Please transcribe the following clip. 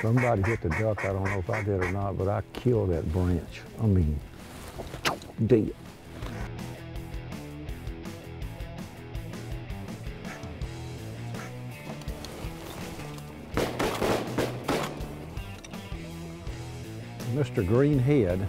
Somebody hit the duck. I don't know if I did or not, but I killed that branch. I mean, dead. Mr. Greenhead